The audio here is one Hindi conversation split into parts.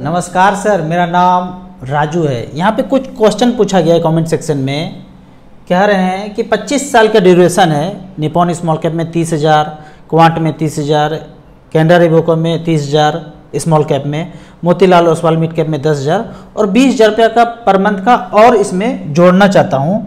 नमस्कार सर। मेरा नाम राजू है। यहाँ पे कुछ क्वेश्चन पूछा गया है कमेंट सेक्शन में। कह रहे हैं कि 25 साल का ड्यूरेशन है। निपॉन स्मॉल कैप में 30,000 क्वांट में 30,000 कैंडा रिबोको में 30,000 स्मॉल कैप में मोतीलाल ओसवाल मिड कैप में 10,000 और बीस हज़ार रुपया का पर मंथ का और इसमें जोड़ना चाहता हूँ।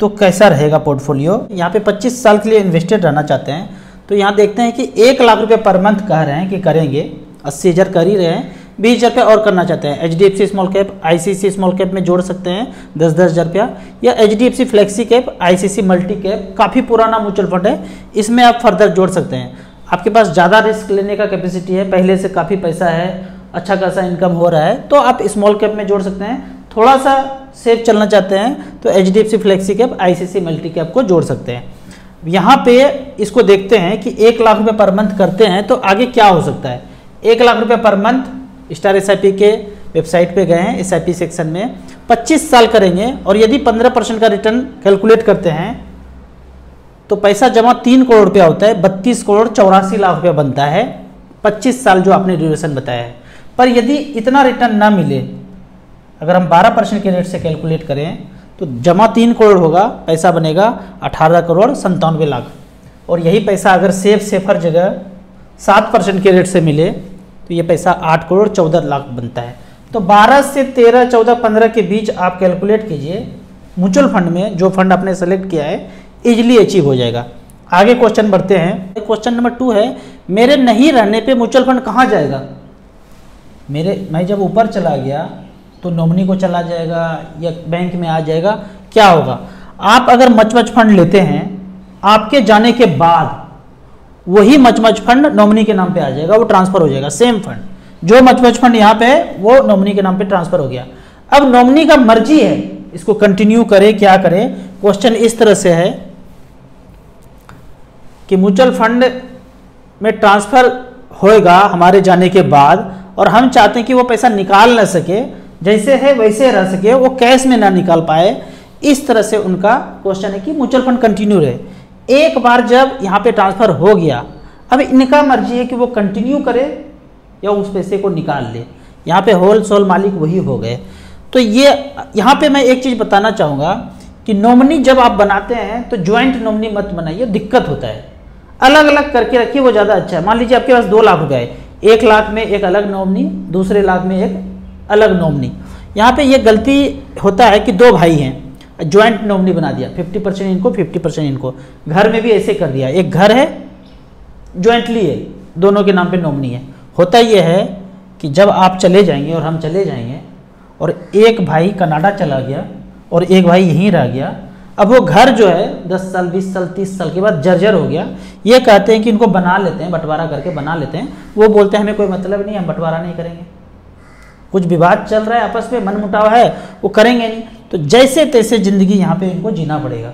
तो कैसा रहेगा पोर्टफोलियो यहाँ पे 25 साल के लिए इन्वेस्टेड रहना चाहते हैं। तो यहाँ देखते हैं कि एक लाख रुपये पर मंथ कह रहे हैं कि करेंगे। अस्सी हज़ार कर ही रहे हैं। बीस हज़ार रुपया और करना चाहते हैं। H D F C small cap I C C small cap में जोड़ सकते हैं दस दस हज़ार रुपया। या H D F C flexi cap I C C multi cap काफ़ी पुराना म्यूचुअल फंड है, इसमें आप फर्दर जोड़ सकते हैं। आपके पास ज़्यादा रिस्क लेने का कैपेसिटी है, पहले से काफ़ी पैसा है अच्छा खासा इनकम हो रहा है तो आप स्मॉल कैप में जोड़ सकते हैं। थोड़ा सा सेफ़ चलना चाहते हैं तो H D F C flexi cap I C C multi cap को जोड़ सकते हैं। यहाँ पे इसको देखते हैं कि एक लाख रुपये पर मंथ करते हैं तो आगे क्या हो सकता है? एक लाख रुपये पर मंथ स्टार एसआईपी के वेबसाइट पे गए हैं एसआईपी सेक्शन में। 25 साल करेंगे और यदि 15 परसेंट का रिटर्न कैलकुलेट करते हैं तो पैसा जमा तीन करोड़ रुपया होता है, बत्तीस करोड़ चौरासी लाख रुपया बनता है। 25 साल जो आपने ड्यूरेशन बताया है। पर यदि इतना रिटर्न ना मिले, अगर हम 12 परसेंट के रेट से कैलकुलेट करें तो जमा तीन करोड़ होगा, पैसा बनेगा अठारह करोड़ संतानवे लाख। और यही पैसा अगर सेफ़ सेफर जगह सात परसेंट के रेट से मिले तो ये पैसा आठ करोड़ चौदह लाख बनता है। तो बारह से तेरह, चौदह, पंद्रह के बीच आप कैलकुलेट कीजिए। म्यूचुअल फंड में जो फंड आपने सेलेक्ट किया है इजिली अचीव हो जाएगा। आगे क्वेश्चन बढ़ते हैं। क्वेश्चन नंबर टू है, मेरे नहीं रहने पे म्यूचुअल फंड कहाँ जाएगा? मेरे, मैं जब ऊपर चला गया तो नॉमिनी को चला जाएगा या बैंक में आ जाएगा, क्या होगा? आप अगर मच फंड लेते हैं, आपके जाने के बाद वही मच मच फंड नॉमिनी के नाम पे आ जाएगा, वो ट्रांसफ़र हो जाएगा, सेम फंड। जो मच मच फंड यहाँ पे है, वो नॉमिनी के नाम पे ट्रांसफ़र हो गया। अब नॉमिनी का मर्ज़ी है, इसको कंटिन्यू करे, क्या करे? क्वेश्चन इस तरह से है कि म्यूचुअल फंड में ट्रांसफ़र होएगा हमारे जाने के बाद और हम चाहते हैं कि वो पैसा निकाल ना सके, जैसे है वैसे रह सके, वो कैश में ना निकाल पाए। इस तरह से उनका क्वेश्चन है कि म्यूचुअल फंड कंटिन्यू रहे। एक बार जब यहाँ पे ट्रांसफ़र हो गया, अब इनका मर्ज़ी है कि वो कंटिन्यू करे या उस पैसे को निकाल ले। यहाँ पे होल सोल मालिक वही हो गए। तो ये, यहाँ पे मैं एक चीज़ बताना चाहूँगा कि नॉमिनी जब आप बनाते हैं तो ज्वाइंट नॉमिनी मत बनाइए, दिक्कत होता है। अलग अलग करके रखिए, वो ज़्यादा अच्छा है। मान लीजिए आपके पास दो लाख रुपये एक लाख में एक अलग नॉमनी दूसरे लाख में एक अलग नॉमनी यहाँ पे ये गलती होता है कि दो भाई हैं। ज्वाइंट नॉमिनी बना दिया। 50 परसेंट इनको 50 परसेंट इनको। घर में भी ऐसे कर दिया। एक घर है ज्वाइंटली है, दोनों के नाम पे नॉमिनी है। होता यह है कि जब आप चले जाएँगे और हम चले जाएँगे और एक भाई कनाडा चला गया और एक भाई यहीं रह गया, अब वो घर जो है 10 साल 20 साल 30 साल के बाद जर्जर हो गया। ये कहते हैं कि इनको बना लेते हैं, बंटवारा करके बना लेते हैं। वो बोलते हैं, हमें कोई मतलब नहीं, हम बंटवारा नहीं करेंगे। कुछ विवाद चल रहा है आपस में, मनमुटाव है, वो करेंगे नहीं। तो जैसे तैसे ज़िंदगी यहाँ पे इनको जीना पड़ेगा।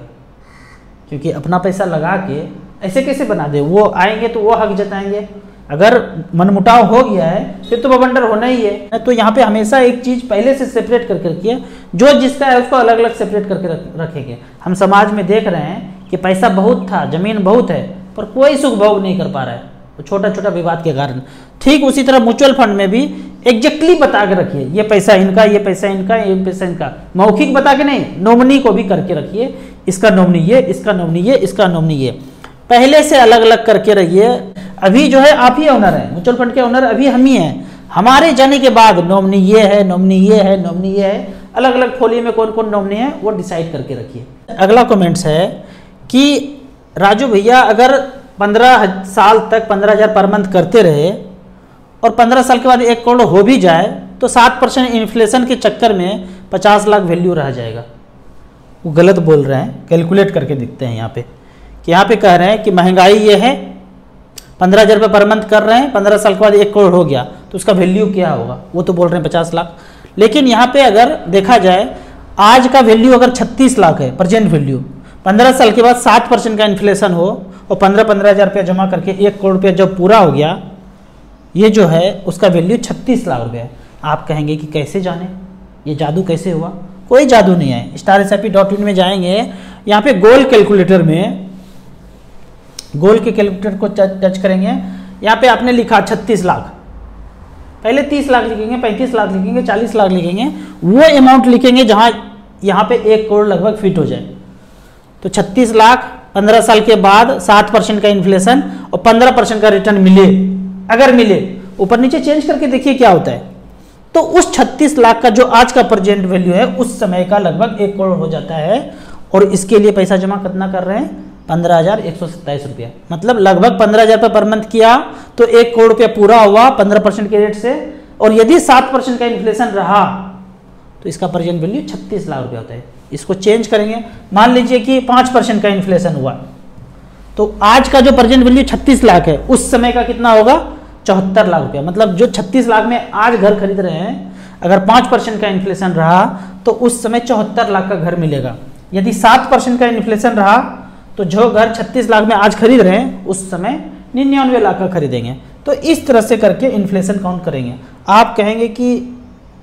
क्योंकि अपना पैसा लगा के ऐसे कैसे बना दे? वो आएँगे तो वो हक जताएँगे। अगर मनमुटाव हो गया है, फिर तो बवंडर होना ही है। तो यहाँ पे हमेशा एक चीज़ पहले से सेपरेट करके रखिए। जो जिसका है उसको अलग अलग सेपरेट करके रखेंगे। हम समाज में देख रहे हैं कि पैसा बहुत था, ज़मीन बहुत है, पर कोई सुख भोग नहीं कर पा रहा है। छोटा छोटा विवाद के कारण। ठीक उसी तरह म्यूचुअल फंड में भी एग्जैक्टली बता के रखिए, ये पैसा इनका, ये पैसा इनका, ये पैसा इनका। मौखिक बता के नहीं नॉमिनी को भी करके रखिए। इसका नॉमिनी ये, इसका नॉमिनी ये, इसका नॉमिनी ये। पहले से अलग अलग करके रखिए अभी जो है आप ही ओनर है। म्यूचुअल फंड के ओनर अभी हम ही हैं। हमारे जाने के बाद नॉमिनी ये है नॉमिनी ये है नॉमिनी ये है। अलग अलग फोलियो में कौन कौन नॉमिनी है, वो डिसाइड करके रखिए। अगला कमेंट्स है कि राजू भैया, अगर पंद्रह साल तक पंद्रह हज़ार पर मंथ करते रहे और पंद्रह साल के बाद एक करोड़ हो भी जाए तो सात परसेंट इन्फ्लेशन के चक्कर में पचास लाख वैल्यू रह जाएगा। वो गलत बोल रहे हैं कैलकुलेट करके दिखते हैं यहाँ पे। कि यहाँ पे कह रहे हैं कि महँगाई ये है, पंद्रह हज़ार रुपये पर मंथ कर रहे हैं, पंद्रह साल के बाद एक करोड़ हो गया तो उसका वैल्यू क्या होगा? वो तो बोल रहे हैं पचास लाख। लेकिन यहाँ पे अगर देखा जाए, आज का वैल्यू अगर छत्तीस लाख है प्रजेंट वैल्यू पंद्रह साल के बाद सात परसेंट का इन्फ्लेशन हो और पंद्रह पंद्रह हज़ार रुपया जमा करके एक करोड़ रुपया जब पूरा हो गया, ये जो है, उसका वैल्यू छत्तीस लाख रुपया है। आप कहेंगे कि कैसे जाने? ये जादू कैसे हुआ? कोई जादू नहीं है। स्टार एस डॉट इन में जाएँगे। यहाँ पे गोल कैलकुलेटर में गोल के कैलकुलेटर को टच करेंगे। यहाँ पे आपने लिखा छत्तीस लाख। पहले तीस लाख लिखेंगे, पैंतीस लाख लिखेंगे, चालीस लाख लिखेंगे। वो अमाउंट लिखेंगे जहाँ यहाँ पे एक करोड़ लगभग फिट हो जाए। तो छत्तीस लाख पंद्रह साल के बाद सात परसेंट का इन्फ्लेशन और पंद्रह परसेंट का रिटर्न मिले। अगर मिले, ऊपर नीचे चेंज करके देखिए क्या होता है। तो उस 36 लाख का जो आज का प्रेजेंट वैल्यू है, उस समय का लगभग एक करोड़ हो जाता है और इसके लिए पैसा जमा कितना कर रहे हैं? पंद्रह हज़ार एक सौ सत्ताईस रुपया। मतलब लगभग पंद्रह हज़ार रुपये पर मंथ किया तो एक करोड़ रुपया पूरा हुआ पंद्रह परसेंट के रेट से। और यदि सात परसेंट का इन्फ्लेशन रहा तो इसका प्रेजेंट वैल्यू छत्तीस लाख रुपया होता है। इसको चेंज करेंगे। मान लीजिए कि पाँच परसेंट का इन्फ्लेशन हुआ। तो आज का जो प्रेजेंट वैल्यू छत्तीस लाख है, उस समय का कितना होगा? चौहत्तर लाख रुपया। मतलब जो छत्तीस लाख में आज घर खरीद रहे हैं, अगर पाँच परसेंट का इन्फ्लेशन रहा तो उस समय चौहत्तर लाख का घर मिलेगा। यदि सात परसेंट का इन्फ्लेशन रहा तो जो घर छत्तीस लाख में आज खरीद रहे हैं, उस समय निन्यानवे लाख का खरीदेंगे। तो इस तरह से करके इन्फ्लेशन काउंट करेंगे। आप कहेंगे कि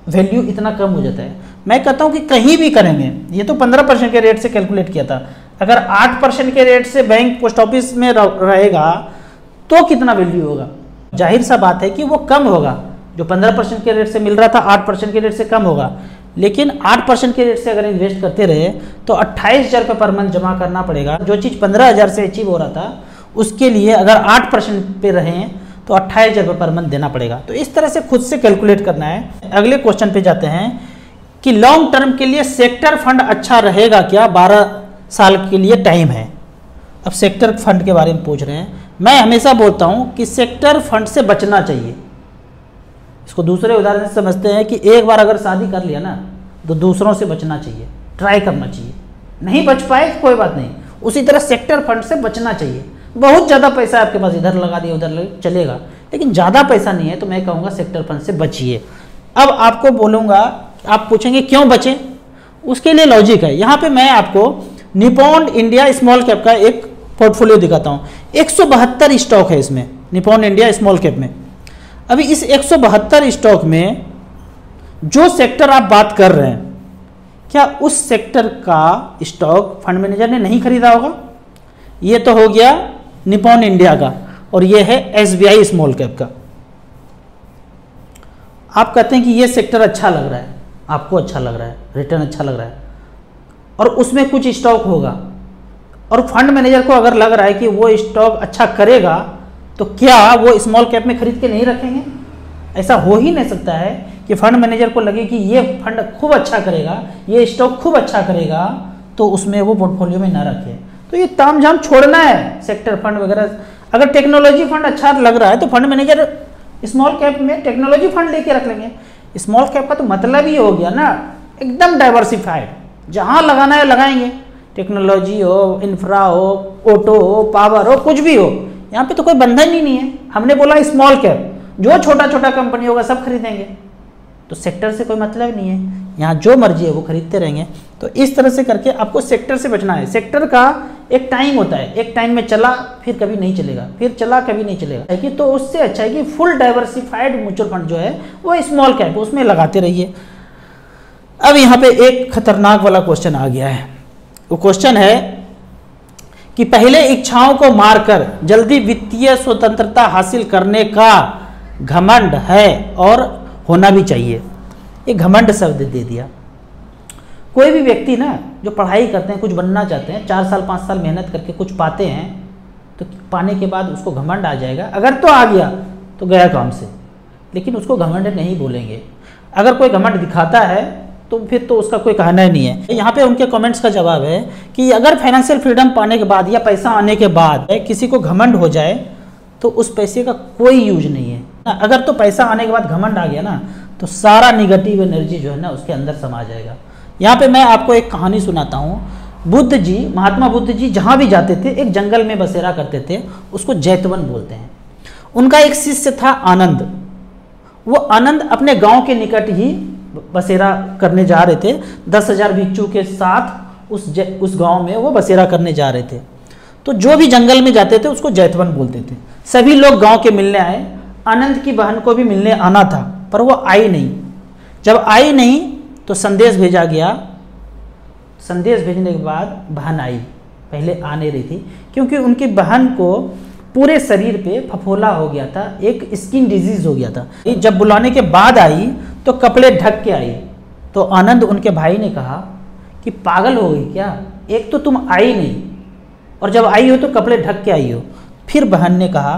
वैल्यू इतना कम हो जाता है। मैं कहता हूँ कि कहीं भी करेंगे, ये तो पंद्रह परसेंट के रेट से कैलकुलेट किया था। अगर आठ परसेंट के रेट से बैंक पोस्ट ऑफ़िस में रहेगा तो कितना वैल्यू होगा? ज़ाहिर सा बात है कि वो कम होगा। जो पंद्रह परसेंट के रेट से मिल रहा था, आठ परसेंट के रेट से कम होगा। लेकिन आठ परसेंट के रेट से अगर इन्वेस्ट करते रहे तो अट्ठाईस हज़ार रुपये पर मंथ जमा करना पड़ेगा। जो चीज़ पंद्रह हज़ार से अचीव हो रहा था, उसके लिए अगर आठ परसेंट पे रहें तो अट्ठाईस हज़ार रुपये पर मंथ देना पड़ेगा। तो इस तरह से खुद से कैलकुलेट करना है। अगले क्वेश्चन पे जाते हैं। कि लॉन्ग टर्म के लिए सेक्टर फंड अच्छा रहेगा क्या? बारह साल के लिए टाइम है। अब सेक्टर फंड के बारे में पूछ रहे हैं। मैं हमेशा बोलता हूँ कि सेक्टर फंड से बचना चाहिए। इसको दूसरे उदाहरण से समझते हैं कि एक बार अगर शादी कर लिया ना तो दूसरों से बचना चाहिए। ट्राई करना चाहिए। नहीं बच पाए कोई बात नहीं। उसी तरह सेक्टर फंड से बचना चाहिए। बहुत ज़्यादा पैसा आपके पास इधर लगा दिया, उधर चलेगा। लेकिन ज़्यादा पैसा नहीं है तो मैं कहूँगा सेक्टर फंड से बचिए। अब आपको बोलूँगा आप पूछेंगे क्यों बचें? उसके लिए लॉजिक है। यहाँ पे मैं आपको निपॉन इंडिया स्मॉल कैप का एक पोर्टफोलियो दिखाता हूँ। एक स्टॉक है इसमें निपॉन इंडिया स्मॉल कैप में। अभी इस एक सौ बहत्तर स्टॉक में जो सेक्टर आप बात कर रहे हैं, क्या उस सेक्टर का स्टॉक फंड मैनेजर ने नहीं खरीदा होगा? ये तो हो गया निपॉन इंडिया का और ये है एसबीआई स्मॉल कैप का। आप कहते हैं कि ये सेक्टर अच्छा लग रहा है। आपको अच्छा लग रहा है रिटर्न अच्छा लग रहा है। और उसमें कुछ स्टॉक होगा। और फंड मैनेजर को अगर लग रहा है कि वो स्टॉक अच्छा करेगा तो क्या वो स्मॉल कैप में खरीद के नहीं रखेंगे? ऐसा हो ही नहीं सकता है कि फंड मैनेजर को लगे कि ये फंड खूब अच्छा करेगा, ये स्टॉक खूब अच्छा करेगा तो उसमें वो पोर्टफोलियो में ना रखे। तो ये ताम झाम छोड़ना है सेक्टर फंड वगैरह। अगर टेक्नोलॉजी फंड अच्छा लग रहा है तो फंड मैनेजर स्मॉल कैप में टेक्नोलॉजी फंड लेके रख लेंगे। स्मॉल कैप का तो मतलब ही हो गया ना, एकदम डाइवर्सिफाइड जहाँ लगाना है लगाएँगे। टेक्नोलॉजी हो इंफ्रा हो ऑटो हो पावर हो, कुछ भी हो, यहाँ पे तो कोई बंधन ही नहीं है। हमने बोला स्मॉल कैप जो छोटा छोटा कंपनी होगा सब खरीदेंगे। तो सेक्टर से कोई मतलब नहीं है। यहाँ जो मर्ज़ी है वो खरीदते रहेंगे। तो इस तरह से करके आपको सेक्टर से बचना है। सेक्टर का एक टाइम होता है। एक टाइम में चला, फिर कभी नहीं चलेगा। फिर चला, कभी नहीं चलेगा। कि? तो उससे अच्छा है कि फुल डाइवर्सिफाइड म्यूचुअल फंड जो है, वो स्मॉल कैप उसमें लगाते रहिए। अब यहाँ पे एक खतरनाक वाला क्वेश्चन आ गया है। वो क्वेश्चन है कि पहले इच्छाओं को मारकर जल्दी वित्तीय स्वतंत्रता हासिल करने का घमंड है और होना भी चाहिए। ये घमंड शब्द दे दिया। कोई भी व्यक्ति ना, जो पढ़ाई करते हैं, कुछ बनना चाहते हैं, चार साल, पाँच साल मेहनत करके कुछ पाते हैं तो पाने के बाद उसको घमंड आ जाएगा, अगर तो आ गया तो गया काम से। लेकिन उसको घमंड नहीं बोलेंगे। अगर कोई घमंड दिखाता है तो फिर तो उसका कोई कहना ही नहीं है। यहाँ पे उनके कमेंट्स का जवाब है कि अगर फाइनेंशियल फ्रीडम पाने के बाद या पैसा आने के बाद किसी को घमंड हो जाए तो उस पैसे का कोई यूज़ नहीं है। अगर तो पैसा आने के बाद घमंड आ गया ना तो सारा निगेटिव एनर्जी जो है ना, उसके अंदर समा जाएगा। यहाँ पे मैं आपको एक कहानी सुनाता हूँ। बुद्ध जी, महात्मा बुद्ध जी जहाँ भी जाते थे, एक जंगल में बसेरा करते थे, उसको जैतवन बोलते हैं। उनका एक शिष्य था आनंद। वो आनंद अपने गाँव के निकट ही बसेरा करने जा रहे थे। दस हज़ार भिक्षु के साथ उस उस गाँव में वो बसेरा करने जा रहे थे। तो जो भी जंगल में जाते थे, उसको जैतवन बोलते थे। सभी लोग गाँव के मिलने आए। आनंद की बहन को भी मिलने आना था, पर वो आई नहीं। जब आई नहीं तो संदेश भेजा गया। संदेश भेजने के बाद बहन आई। पहले आ नहीं रही थी, क्योंकि उनकी बहन को पूरे शरीर पे फफोला हो गया था, एक स्किन डिज़ीज़ हो गया था। जब बुलाने के बाद आई तो कपड़े ढक के आई। तो आनंद उनके भाई ने कहा कि पागल हो गई क्या? एक तो तुम आई नहीं, और जब आई हो तो कपड़े ढक के आई हो। फिर बहन ने कहा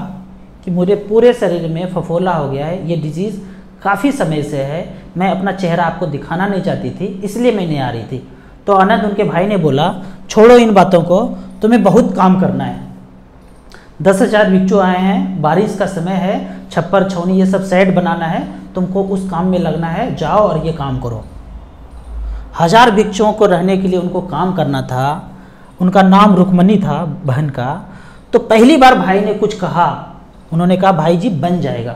कि मुझे पूरे शरीर में फफोला हो गया है। ये डिज़ीज़ काफ़ी समय से है मैं अपना चेहरा आपको दिखाना नहीं चाहती थी, इसलिए मैं नहीं आ रही थी। तो आनंद उनके भाई ने बोला, छोड़ो इन बातों को, तुम्हें बहुत काम करना है। दस हज़ार भिक्षु आए हैं, बारिश का समय है, छप्पर छौनी ये सब सेट बनाना है, तुमको उस काम में लगना है, जाओ और ये काम करो। हज़ार भिक्षुओं को रहने के लिए उनको काम करना था, उनका नाम रुकमनी था, बहन का। तो पहली बार भाई ने कुछ कहा, उन्होंने कहा, भाई जी, बन जाएगा।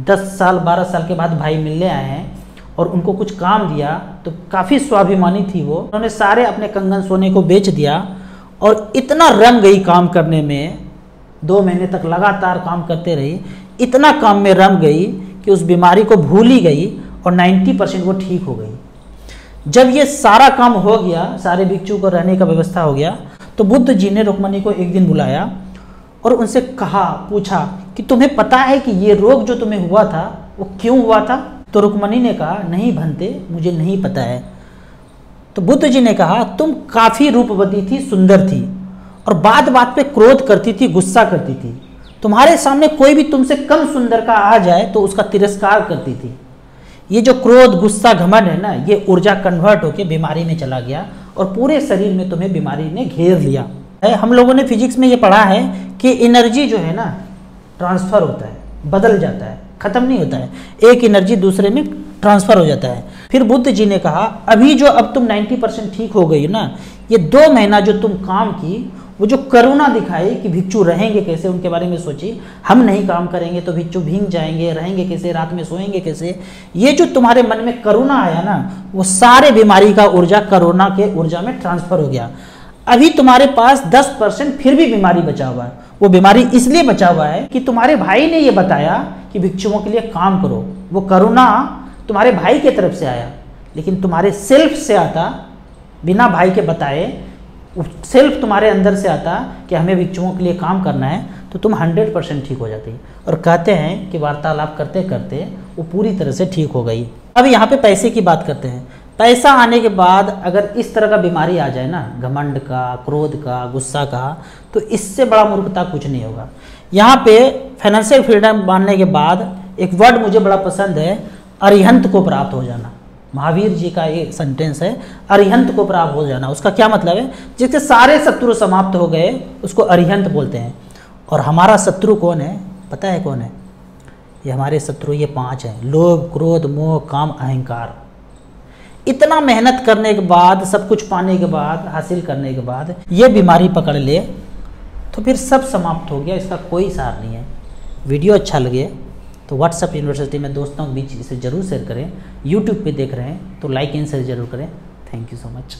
दस साल, बारह साल के बाद भाई मिलने आए हैं और उनको कुछ काम दिया तो काफ़ी स्वाभिमानी थी वो। उन्होंने सारे अपने कंगन सोने को बेच दिया और इतना रम गई काम करने में, दो महीने तक लगातार काम करते रही, इतना काम में रम गई कि उस बीमारी को भूल ही गई और 90 परसेंट वो ठीक हो गई। जब ये सारा काम हो गया, सारे भिक्षु को रहने का व्यवस्था हो गया तो बुद्ध जी ने रुक्मणी को एक दिन बुलाया और उनसे कहा, पूछा कि तुम्हें पता है कि ये रोग जो तुम्हें हुआ था, वो क्यों हुआ था? तो रुक्मणी ने कहा, नहीं भनते मुझे नहीं पता है। तो बुद्ध जी ने कहा, तुम काफ़ी रूपवती थी, सुंदर थी और बात बात पे क्रोध करती थी, गुस्सा करती थी। तुम्हारे सामने कोई भी तुमसे कम सुंदर का आ जाए तो उसका तिरस्कार करती थी। ये जो क्रोध, गुस्सा, घमंड है ना, ये ऊर्जा कन्वर्ट होकर बीमारी में चला गया और पूरे शरीर में तुम्हें बीमारी ने घेर लिया। है हम लोगों ने फिजिक्स में ये पढ़ा है कि एनर्जी जो है ना ट्रांसफ़र होता है, बदल जाता है, ख़त्म नहीं होता है। एक एनर्जी दूसरे में ट्रांसफ़र हो जाता है। फिर बुद्ध जी ने कहा, अभी जो अब तुम 90 परसेंट ठीक हो गई हो ना, ये दो महीना जो तुम काम की, वो जो करुणा दिखाई कि भिक्षु रहेंगे कैसे, उनके बारे में सोची, हम नहीं काम करेंगे तो भिक्षु भींग जाएँगे, रहेंगे कैसे, रात में सोएँगे कैसे, ये जो तुम्हारे मन में करुणा आया ना, वो सारे बीमारी का ऊर्जा करुणा के ऊर्जा में ट्रांसफ़र हो गया। अभी तुम्हारे पास 10 परसेंट फिर भी बीमारी बचा हुआ है। वो बीमारी इसलिए बचा हुआ है कि तुम्हारे भाई ने ये बताया कि भिक्षुओं के लिए काम करो। वो करुणा तुम्हारे भाई की तरफ़ से आया, लेकिन तुम्हारे सेल्फ से आता, बिना भाई के बताए सेल्फ तुम्हारे अंदर से आता कि हमें भिक्षुओं के लिए काम करना है तो तुम 100 परसेंट ठीक हो जाती। और कहते हैं कि वार्तालाप करते करते वो पूरी तरह से ठीक हो गई। अब यहाँ पे पैसे की बात करते हैं। पैसा आने के बाद अगर इस तरह का बीमारी आ जाए ना, घमंड का, क्रोध का, गुस्सा का तो इससे बड़ा मूर्खता कुछ नहीं होगा। यहाँ पे फाइनेंशियल फ्रीडम मानने के बाद एक वर्ड मुझे बड़ा पसंद है, अरिहंत को प्राप्त हो जाना। महावीर जी का ये सेंटेंस है, अरिहंत को प्राप्त हो जाना। उसका क्या मतलब है? जिसके सारे शत्रु समाप्त हो गए, उसको अरिहंत बोलते हैं। और हमारा शत्रु कौन है? पता है कौन है? ये हमारे शत्रु ये पाँच हैं। लोभ, क्रोध, मोह, काम, अहंकार। इतना मेहनत करने के बाद, सब कुछ पाने के बाद, हासिल करने के बाद, ये बीमारी पकड़ ले तो फिर सब समाप्त हो गया, इसका कोई सार नहीं है। वीडियो अच्छा लगे तो व्हाट्सअप यूनिवर्सिटी में दोस्तों के बीच इसे ज़रूर शेयर करें यूट्यूब पे देख रहे हैं तो लाइक एंड शेयर ज़रूर करें। Thank you so much